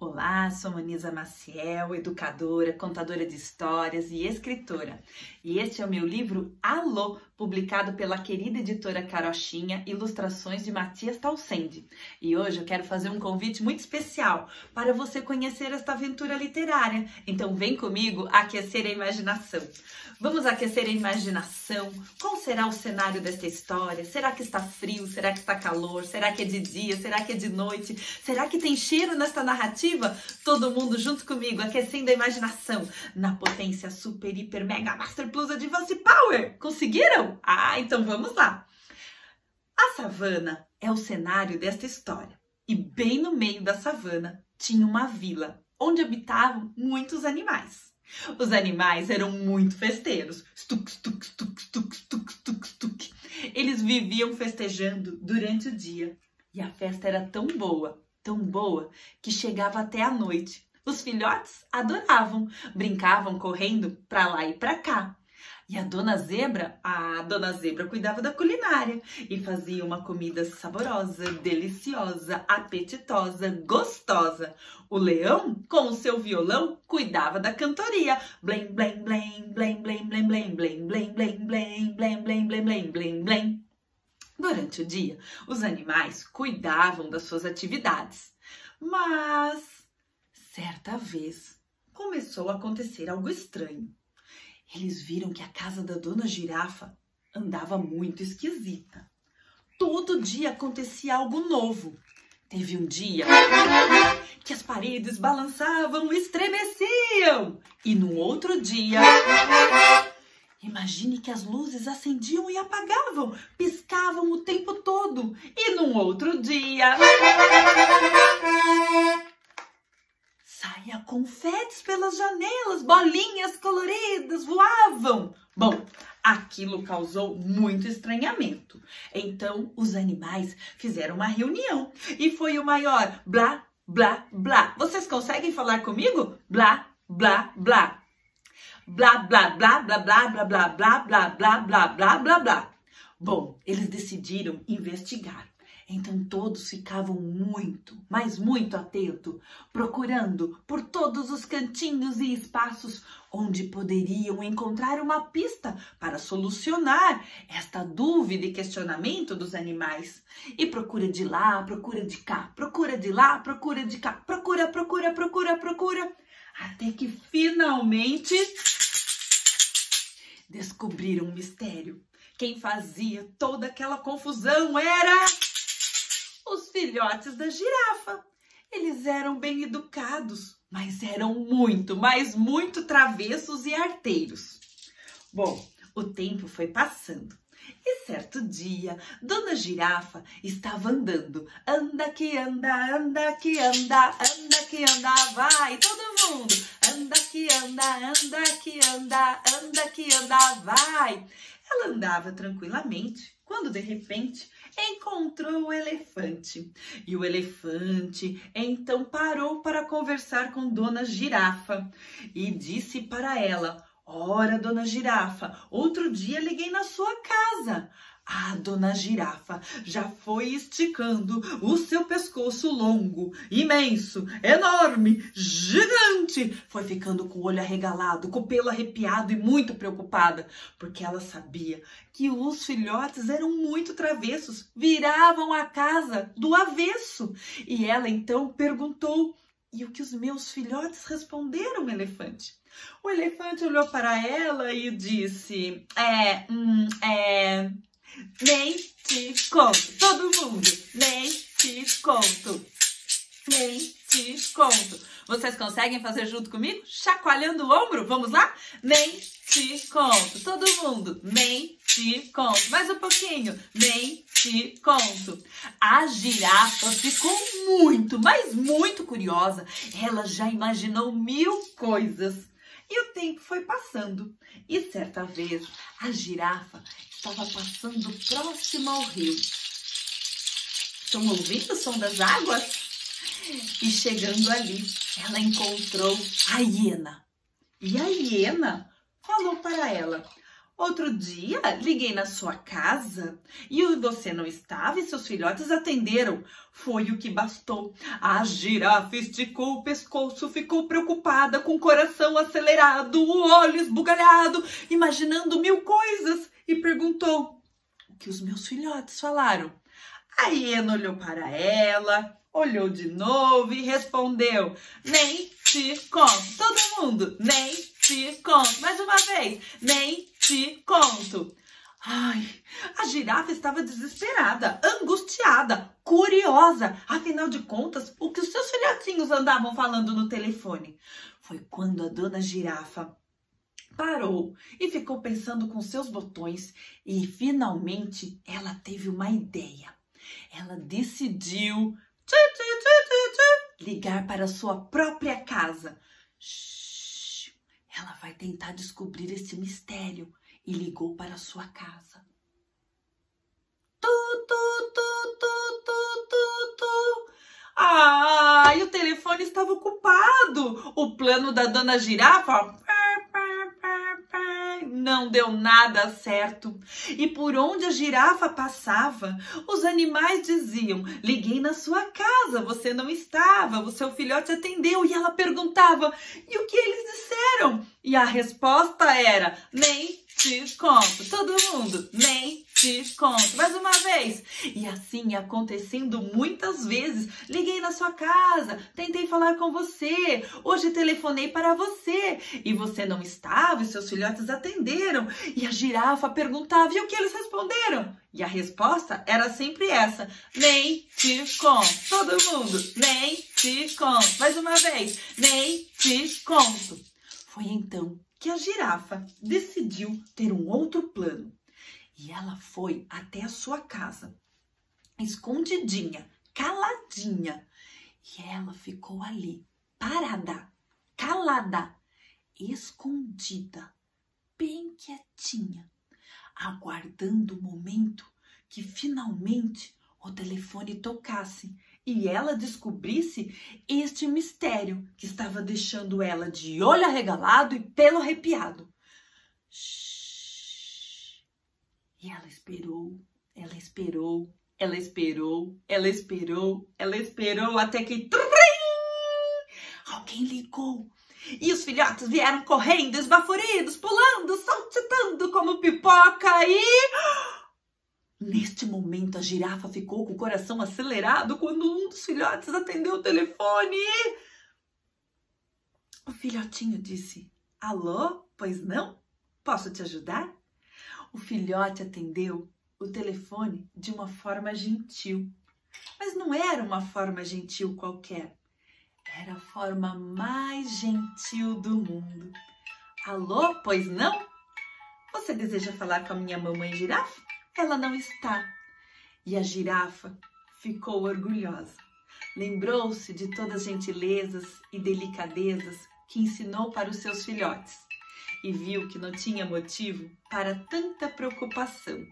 Olá, sou Manisa Maciel, educadora, contadora de histórias e escritora. E este é o meu livro Alô, publicado pela querida editora Carochinha, ilustrações de Matias Talsendi. E hoje eu quero fazer um convite muito especial para você conhecer esta aventura literária. Então vem comigo aquecer a imaginação. Vamos aquecer a imaginação. Qual será o cenário desta história? Será que está frio? Será que está calor? Será que é de dia? Será que é de noite? Será que tem cheiro nesta narrativa? Todo mundo junto comigo, aquecendo a imaginação na potência super, hiper, mega, master plus advance power. Conseguiram? Ah, então vamos lá. A savana é o cenário desta história. E bem no meio da savana tinha uma vila onde habitavam muitos animais. Os animais eram muito festeiros. Eles viviam festejando durante o dia. E a festa era tão boa, tão boa, que chegava até a noite. Os filhotes adoravam, brincavam correndo para lá e para cá. E a dona Zebra, a dona Zebra cuidava da culinária e fazia uma comida saborosa, deliciosa, apetitosa, gostosa. O leão, com o seu violão, cuidava da cantoria. Blém, blém, blém, blém, blém, blém, blém, blém, blém, blém, blém, blém, blém, blém, blém, blém. Durante o dia, os animais cuidavam das suas atividades. Mas, certa vez, começou a acontecer algo estranho. Eles viram que a casa da dona girafa andava muito esquisita. Todo dia acontecia algo novo. Teve um dia que as paredes balançavam, estremeciam. E no outro dia, imagine que as luzes acendiam e apagavam, piscavam o tempo todo. E num outro dia, saía confetes pelas janelas, bolinhas coloridas voavam. Bom, aquilo causou muito estranhamento. Então, os animais fizeram uma reunião e foi o maior blá, blá, blá. Vocês conseguem falar comigo? Blá, blá, blá. Blá, blá, blá, blá, blá, blá, blá, blá, blá, blá, blá, blá, blá, blá. Bom, eles decidiram investigar. Então todos ficavam muito, mas muito atento, procurando por todos os cantinhos e espaços onde poderiam encontrar uma pista para solucionar esta dúvida e questionamento dos animais. E procura de lá, procura de cá, procura de lá, procura de cá, procura, procura, procura, procura, até que finalmente descobriram um mistério. Quem fazia toda aquela confusão era os filhotes da girafa. Eles eram bem educados, mas eram muito, mas muito travessos e arteiros. Bom, o tempo foi passando. E certo dia, Dona Girafa estava andando. Anda que anda, anda que anda, anda que anda, vai todo mundo. Anda anda, anda que anda, anda que anda, vai. Ela andava tranquilamente quando de repente encontrou o elefante. E o elefante então parou para conversar com Dona Girafa e disse para ela: Ora, Dona Girafa, outro dia liguei na sua casa. A dona girafa já foi esticando o seu pescoço longo, imenso, enorme, gigante. Foi ficando com o olho arregalado, com o pelo arrepiado e muito preocupada, porque ela sabia que os filhotes eram muito travessos, viravam a casa do avesso. E ela então perguntou: e o que os meus filhotes responderam, elefante? O elefante olhou para ela e disse: É, hum, é. Nem te conto. Todo mundo, nem te conto. Nem te conto. Vocês conseguem fazer junto comigo? Chacoalhando o ombro? Vamos lá? Nem te conto. Todo mundo, nem te conto. Mais um pouquinho. Nem te conto. A girafa ficou muito, mas muito curiosa. Ela já imaginou mil coisas. E o tempo foi passando. E certa vez a girafa estava passando próximo ao rio. Estão ouvindo o som das águas? E chegando ali, ela encontrou a hiena. E a hiena falou para ela: Outro dia, liguei na sua casa e você não estava e seus filhotes atenderam. Foi o que bastou. A girafa esticou o pescoço, ficou preocupada, com o coração acelerado, o olho esbugalhado, imaginando mil coisas e perguntou: O que os meus filhotes falaram? A hiena olhou para ela, olhou de novo e respondeu: Nem te conto. Todo mundo, nem te conto. Mais uma vez, nem te conto. Ai, a girafa estava desesperada, angustiada, curiosa. Afinal de contas, o que os seus filhotinhos andavam falando no telefone? Foi quando a dona girafa parou e ficou pensando com seus botões e finalmente ela teve uma ideia. Ela decidiu ligar para sua própria casa. Shhh, ela vai tentar descobrir esse mistério e ligou para sua casa. Tu, tu, tu, tu, tu, tu, tu. Ai, o telefone estava ocupado. O plano da dona girafa não deu nada certo. E por onde a girafa passava, os animais diziam: Liguei na sua casa, você não estava, o seu filhote atendeu. E ela perguntava: E o que eles disseram? E a resposta era: Nem te conto. Todo mundo, nem te conto. Mais uma vez. E assim acontecendo muitas vezes. Liguei na sua casa, tentei falar com você, hoje telefonei para você e você não estava e seus filhotes atenderam. E a girafa perguntava e o que eles responderam? E a resposta era sempre essa: nem te conto. Todo mundo, nem te conto. Mais uma vez, nem te conto. Foi então que a girafa decidiu ter um outro plano. E ela foi até a sua casa, escondidinha, caladinha. E ela ficou ali, parada, calada, escondida, bem quietinha, aguardando o momento que finalmente o telefone tocasse e ela descobrisse este mistério que estava deixando ela de olho arregalado e pelo arrepiado. E ela esperou, ela esperou, ela esperou, ela esperou, ela esperou até que alguém ligou. E os filhotes vieram correndo, esbaforidos, pulando, saltitando como pipoca e Neste momento, a girafa ficou com o coração acelerado quando um dos filhotes atendeu o telefone. O filhotinho disse: Alô, pois não? Posso te ajudar? O filhote atendeu o telefone de uma forma gentil. Mas não era uma forma gentil qualquer. Era a forma mais gentil do mundo. Alô, pois não? Você deseja falar com a minha mamãe girafa? ela não está. E a girafa ficou orgulhosa. Lembrou-se de todas as gentilezas e delicadezas que ensinou para os seus filhotes e viu que não tinha motivo para tanta preocupação.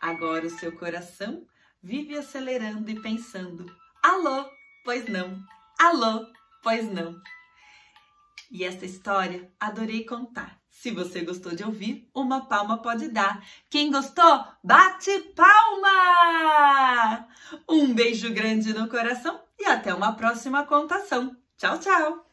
Agora o seu coração vive acelerando e pensando: alô, pois não, alô, pois não. E esta história adorei contar. Se você gostou de ouvir, uma palma pode dar. Quem gostou, bate palma! Um beijo grande no coração e até uma próxima contação. Tchau, tchau!